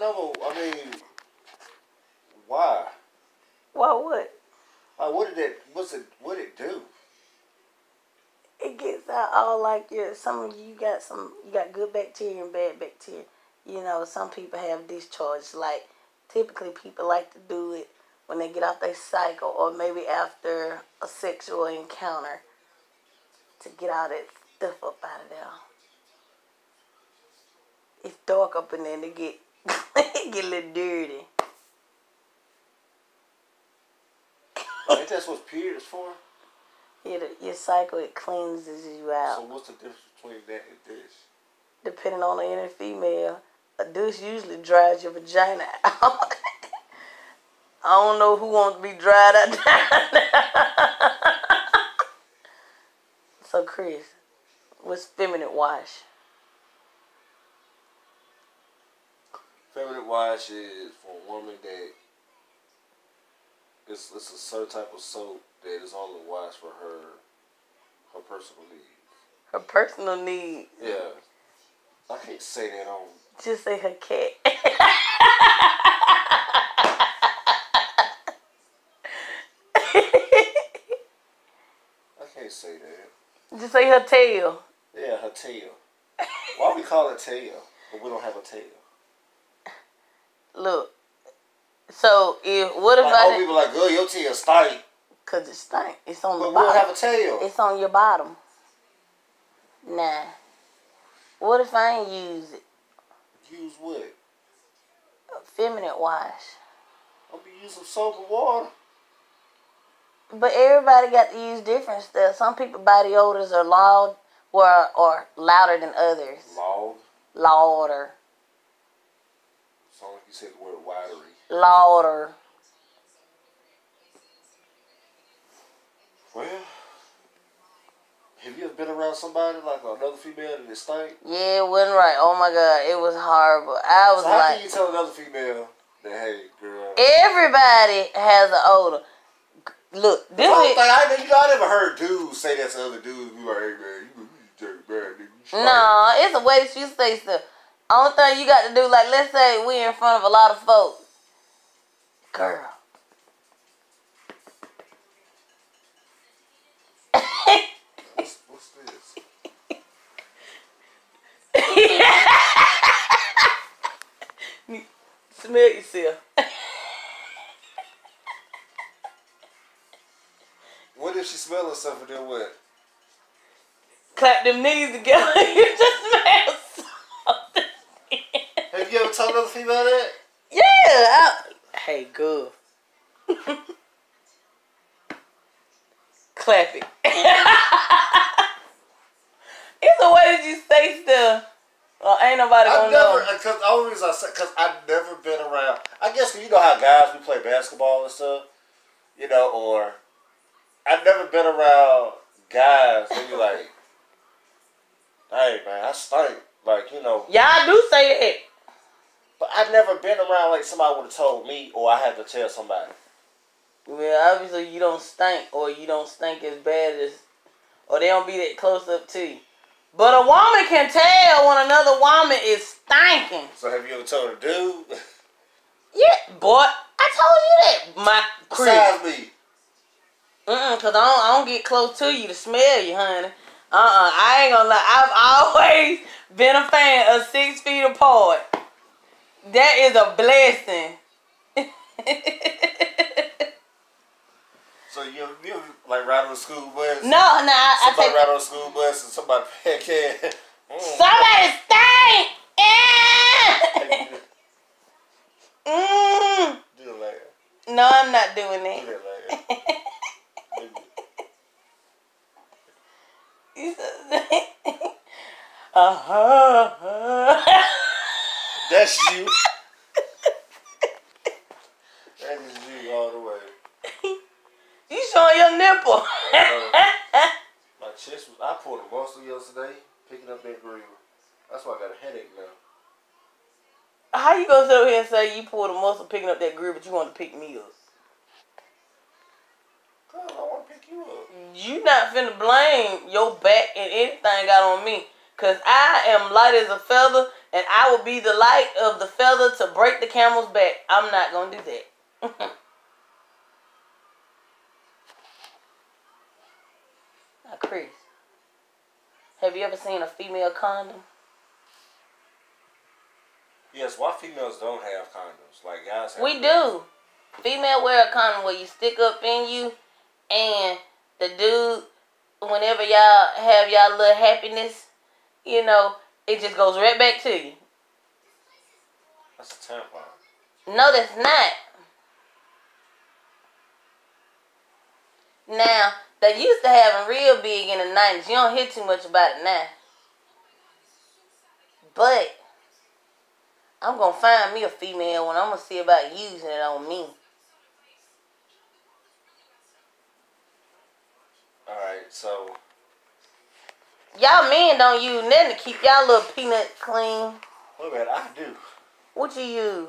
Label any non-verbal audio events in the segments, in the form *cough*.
know. I mean, why? Why what? Like, what did it? What's it? What it do? It gets out all like your some of you got some you got good bacteria and bad bacteria. You know, some people have discharge. Like typically, people like to do it when they get off their cycle or maybe after a sexual encounter to get all that stuff up out of there. It's dark up in there it get *laughs* get a little dirty. Ain't that what period is for? Yeah, the, your cycle it cleanses you out. So what's the difference between that and this? depending on the inner female, a douche usually dries your vagina *laughs* out. I don't know who wants to be dried out. *laughs* so, Chris, what's feminine wash? Feminine wash is for a woman that it's, it's a certain type of soap that is only wash for her her personal needs. Her personal need. Yeah. I can't say that on Just say her cat. I can't say that. Just say her tail. Yeah, her tail. Why we call it tail? But we don't have a tail. Look. So if what if Like I old people like, girl, your tail stink. cause it stink. It's on But the we don't bottom. have a tail. It's on your bottom. Nah. What if I ain't use it? Use what? A feminine wash. I'll be using soap and water. But everybody got to use different stuff. Some people body odors are loud or or louder than others. Log. Louder. Sound like you said the word widery. Louder. Well, have you ever been around somebody like another female and it stink? Yeah, it wasn't right. Oh my god, it was horrible. I was So how like can you tell another female that hey girl? everybody has an odor. Look, this I is, I, you know, I never heard dudes say that to other dudes. Be like, hey man, you, you dirty bad nigga. No, it's a way that you say stuff. Only thing you got to do, like, let's say we in front of a lot of folks. Girl. What's, what's this? Smell yourself. What if she smell herself and then what? Clap them knees together. *laughs* you just smell something. Have you another female that? yeah. I, hey, good. Clap it. *laughs* it's a way that you say stuff. Well, ain't nobody I've gonna know. Uh, because the only reason I said, because I've never been around. I guess 'cause you know how guys we play basketball and stuff, you know, or I've never been around guys that be like, "Hey man, I stink," like you know. Y'all do say that. But I've never been around like somebody would have told me, or I had to tell somebody. Well, obviously you don't stink, or you don't stink as bad as, or they don't be that close up to you. But a woman can tell when another woman is stinking. So have you ever told a dude? *laughs* Yeah, boy, I told you that. My Chris. Besides me, Mm-mm, cause I don't, I don't get close to you to smell you, honey. Uh-uh, I ain't gonna lie. I've *laughs* always been a fan of six feet apart. That is a blessing. so you you like ride on a school bus? no, no, I, I Somebody take ride on a school bus and somebody *laughs* can. somebody stink. Eh. mm. Do it later. No, I'm not doing Do that. that later. *laughs* *laughs* uh-huh. That's you. that is you all the way. you showing your nipple. *laughs* Uh, my chest was. I pulled a muscle yesterday, picking up that grill. That's why I got a headache now. How you gonna sit over here and say you pulled a muscle picking up that grill, but you want to pick me up? Cause I want to pick you up. You not finna blame your back and anything got on me. Cause I am light as a feather and I will be the light of the feather to break the camel's back. I'm not gonna do that. *laughs* now, Chris, have you ever seen a female condom? Yes, why females don't have condoms? Like guys have We do. Female wear a condom where you stick up in you, and the dude, whenever y'all have y'all little happiness, you know, it just goes right back to you. That's a tampon. No, that's not. Now, they used to have them real big in the 90s. You don't hear too much about it now. But, I'm going to find me a female one. I'm going to see about using it on me. Alright, so Y'all men don't use nothing to keep y'all little peanut clean. wait a minute, I do. What you use?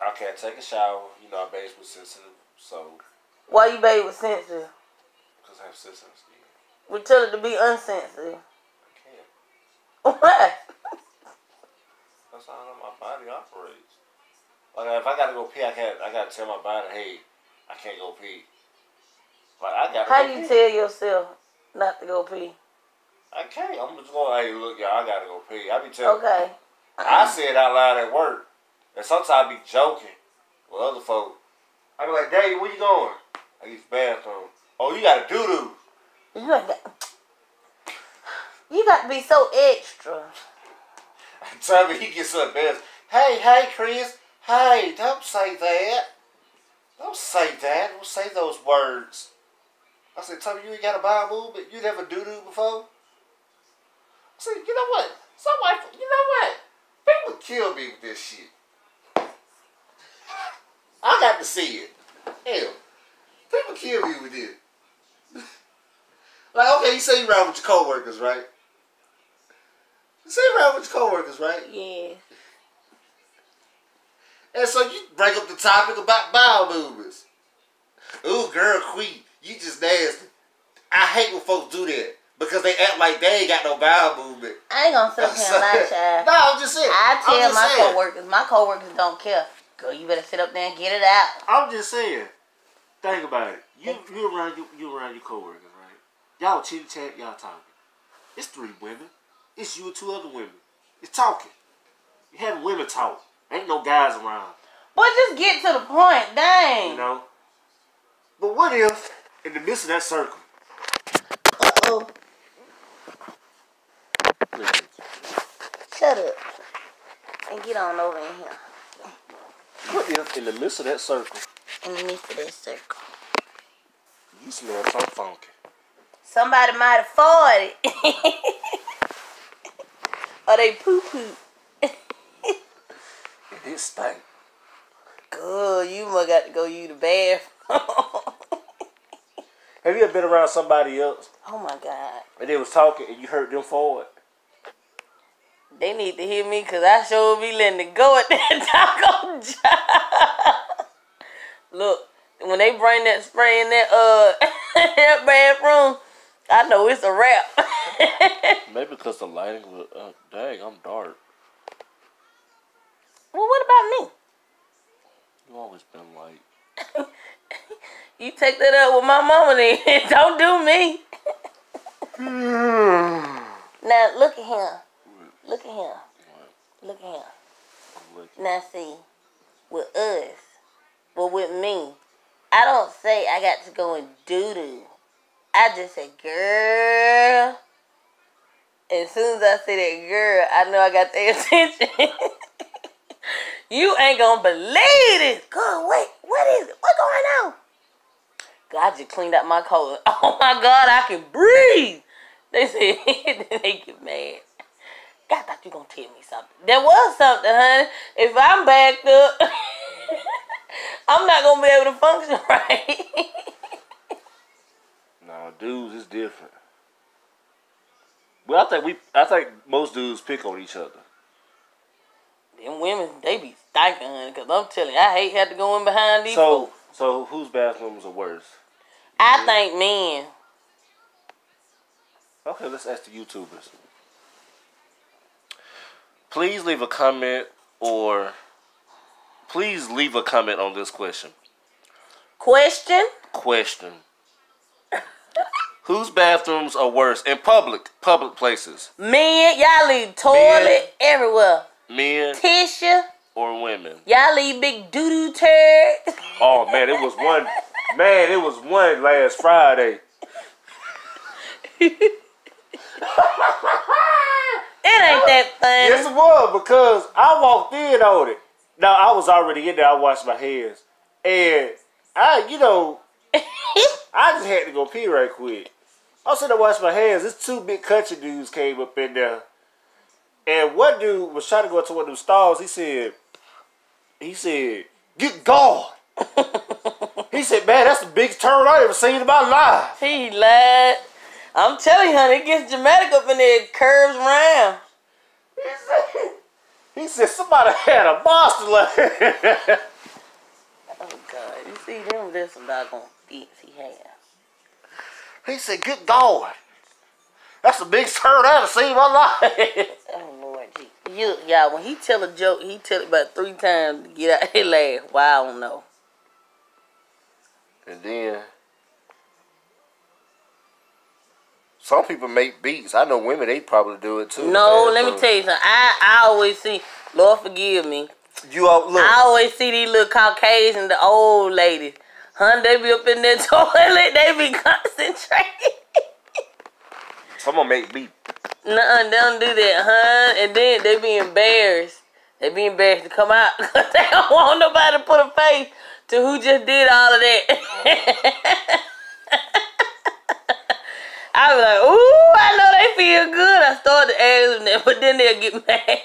I can't take a shower. You know, I bathe with sensitive so. Why you bathe with sensitive? because I have sensitive skin. We tell it to be unsensitive. I can't. Why? *laughs* That's how my body operates. Like if I gotta go pee, I can't. I gotta tell my body, hey, I can't go pee. Like I gotta. How go you pee. tell yourself not to go pee? I can't. I'm just going. Hey, look, y'all. I gotta go pee. I be telling. Okay. I say it out loud at work, and sometimes I be joking with other folk. I be like, Dave, where you going? I use the bathroom. Oh, you got to doo doo. You got you got to be so extra. *laughs* Tell me he gets so embarrassed. Hey, hey, Chris. Hey, don't say that. Don't say that. Don't say those words. I said, tell me you ain't got a Bible, but You never doo doo before. Said, you know what? Somebody, you know what? People kill me with this shit. I got to see it. Hell, people kill me with this. like, okay, you say you around with your coworkers, right? You say you around with your coworkers, right? Yeah. And so you bring up the topic about bowel movements. Ooh, girl, queen, you just nasty. I hate when folks do that because they act like they ain't got no bowel movement. I ain't gonna sit up here and lie, *laughs* child. no, I'm just saying. I tell my saying. coworkers, my coworkers don't care. Girl, you better sit up there and get it out. I'm just saying. Think about it. You you around you, you around your coworkers, right? Y'all chit chat, y'all talking. It's three women. It's you and two other women. It's talking. You having women talk. Ain't no guys around. But just get to the point, dang. You know. But what if in the midst of that circle? Uh oh. Shut up. And get on over in here. What if in the midst of that circle In the midst of that circle. you smell so funky? Somebody might have farted. *laughs* or they poo poo. *laughs* It did stink. Good, you must got to go use the bathroom. *laughs* Have you ever been around somebody else oh my God. and they was talking and you heard them forward? They need to hear me because I sure be letting it go at that *laughs* taco job. Look, when they bring that spray in that uh *laughs* that bathroom, I know it's a wrap. *laughs* Maybe because the lighting was, uh, dang, I'm dark. well, what about me? You always been light. You take that up with my mama then. Don't do me. *sighs* now look at him. Look at him. Look at him. Now see, with us, but with me, I don't say I got to go and doo doo. I just say, girl. As soon as I say that girl, I know I got their *laughs* attention. you ain't gonna believe this. Girl, wait, what is it? What's going on? God just cleaned out my coat. *laughs* Oh my God, I can breathe. They said *laughs* they get mad. God, I thought you gonna tell me something. There was something, honey. If I'm backed up, *laughs* I'm not gonna be able to function *laughs* right. Nah, dudes, it's different. Well, I think we, I think most dudes pick on each other. Them women, they be stinking, honey. Cause I'm telling you, I hate having to go in behind these So, folks. so whose bathrooms are worse? I think men. Okay, let's ask the YouTubers. Please leave a comment or please leave a comment on this question. Question. Question. Whose bathrooms are worse in public public places? Men, y'all leave toilet Men. everywhere. Men Tissue. or women? Y'all leave big doo doo turd. Oh man, it was one man, it was one last Friday. *laughs* It ain't that funny. Yes, it was because I walked in on it. Now I was already in there. I washed my hands, and I, you know, *laughs* I just had to go pee right quick. I was sitting there washing my hands. This two big country dudes came up in there, and one dude was trying to go into one of them stalls. He said, he said, "Get gone." *laughs* he said, "Man, that's the biggest turn I ever seen in my life." he lied. I'm telling you, honey, it gets dramatic up in there. It curves around. He said, he said somebody had a monster left. *laughs* Oh God, you see them? There's some doggone feet he has. He said, "Get going." That's the biggest turn I ever seen in my life. *laughs* Oh Lord, you y'all when he tell a joke, he tell it about three times to get out *laughs* his laugh. Well, I don't know. and then some people make beats. I know women; they probably do it too. No, man, let me tell you something. I I always see. Lord forgive me. You all look. I always see these little Caucasian, the old ladies. Hun, they be up in their *laughs* toilet. They be concentrating. Someone make beat. Nuh-uh, they don't do that, huh? And then they be embarrassed. They be embarrassed to come out *laughs* because they don't want nobody to put a face to who just did all of that. *laughs* I was like, ooh, I know they feel good. I start to ask them that, but then they'll get *laughs* mad.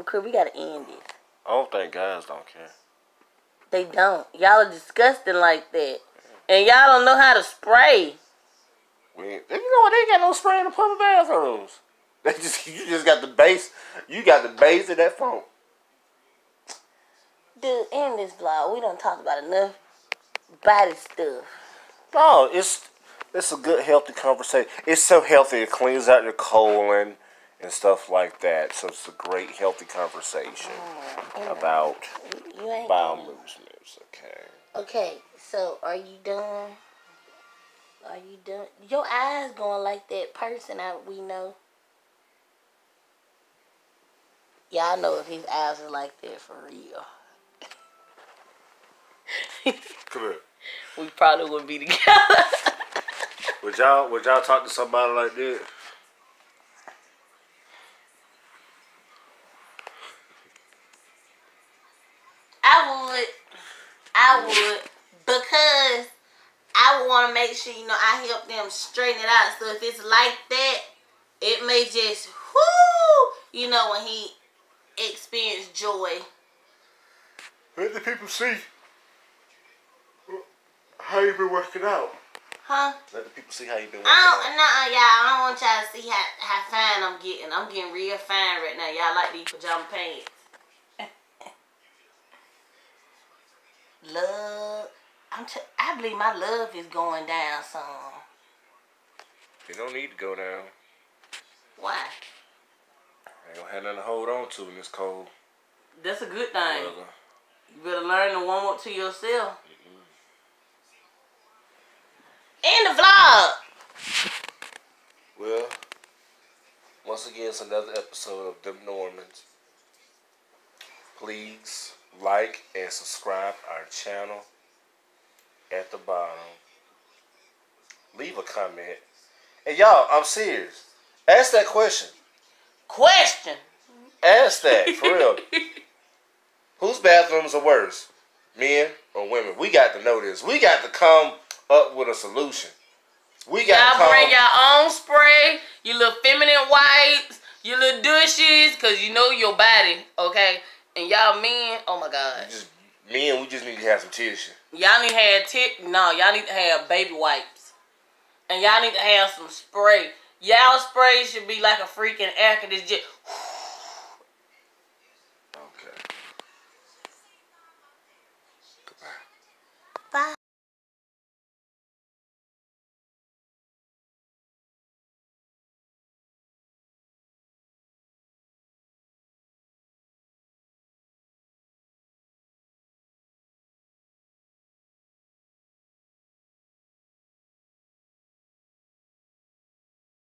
Okay, we gotta end this. I don't think guys don't care. They don't. Y'all are disgusting like that. And y'all don't know how to spray. We, you know what? They ain't got no spray in the public bathrooms. *laughs* They just you just got the base. You got the base of that phone. Dude, in this vlog, we don't talk about enough body stuff. No, it's it's a good healthy conversation. It's so healthy. It cleans out your colon and stuff like that. So it's a great healthy conversation mm, about You ain't bowel movements. Okay. Okay, so are you done? Are you done? Your eyes going like that person out we know. Y'all know if his eyes are like that for real. Come here. we probably wouldn't be together. *laughs* Would y'all would y'all talk to somebody like that? I would. I would because I would want to make sure you know I help them straighten it out. So if it's like that, it may just whoo, you know, when he experience joy. Let the people see how you been working out. Huh? Let the people see how you been working I out. don't, nah, y'all. I don't want y'all to see how, how fine I'm getting. I'm getting real fine right now. Y'all like these pajama pants. *laughs* love. I'm. T- I believe my love is going down some. You don't need to go down. Why? Ain't gonna have nothing to hold on to in this cold That's a good thing. weather. You better learn to warm up to yourself. Vlog. Well, once again, it's another episode of Dem Normans. Please like and subscribe our channel at the bottom. Leave a comment. And y'all, I'm serious. Ask that question. Question. Ask that, for *laughs* real. Whose bathrooms are worse? Men or women? We got to know this. We got to come up with a solution. We got Y'all bring your own spray, You little feminine wipes, You little douches, because you know your body, okay? And y'all men, oh my God. Just men, we just need to have some tissue. Y'all need to have tick. No, y'all need to have baby wipes. And y'all need to have some spray. Y'all spray should be like a freaking air conditioner. Okay. Goodbye. Bye.